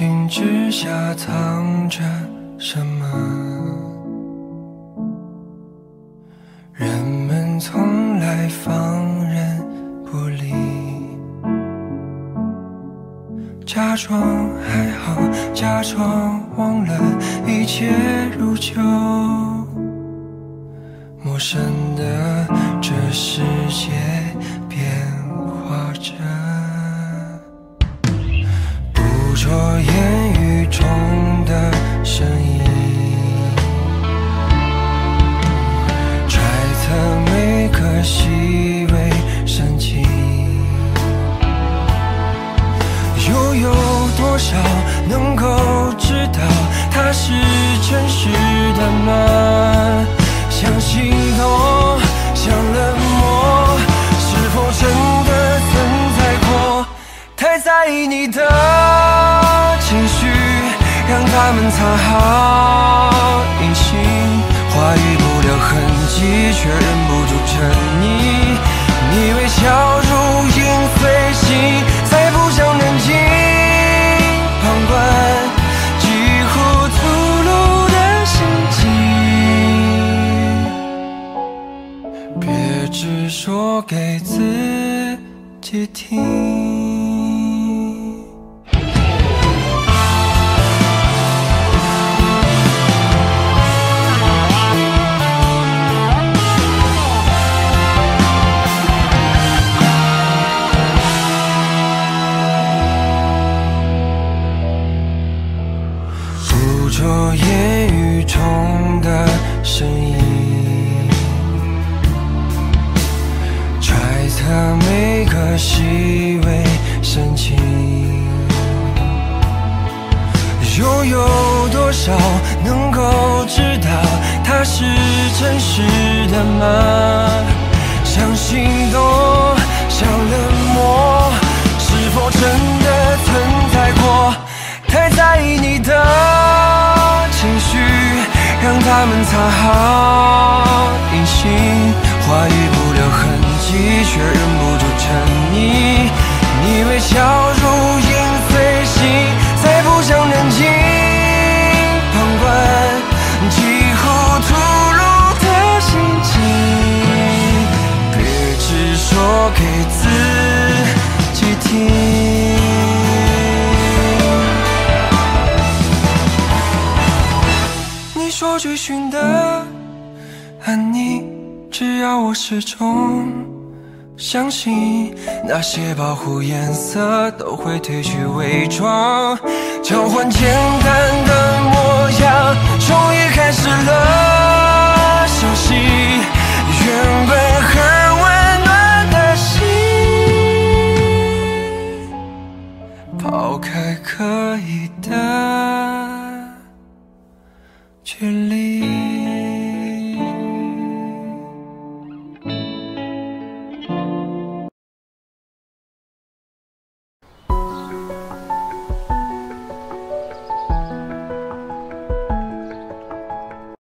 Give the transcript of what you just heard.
云之下藏着什么？人们从来放任不理。假装还好假装忘了一切如旧。陌生的这世界。少能够知道它是真实的吗？像心动，像冷漠，是否真的存在过？太在意你的情绪，让他们藏好隐形，话语不留痕迹，却忍不住沉溺。你微笑如影说给自己听。少能够知道它是真实的吗？想心动，想冷漠，是否真的存在过？太在意你的情绪，让他们藏好隐形，话语不留痕迹，却忍不住沉溺。你微笑说追寻的安宁，只要我始终相信，那些保护颜色都会褪去伪装，交换简单的模样，终于开始了。相信原本很温暖的心，抛开可以的。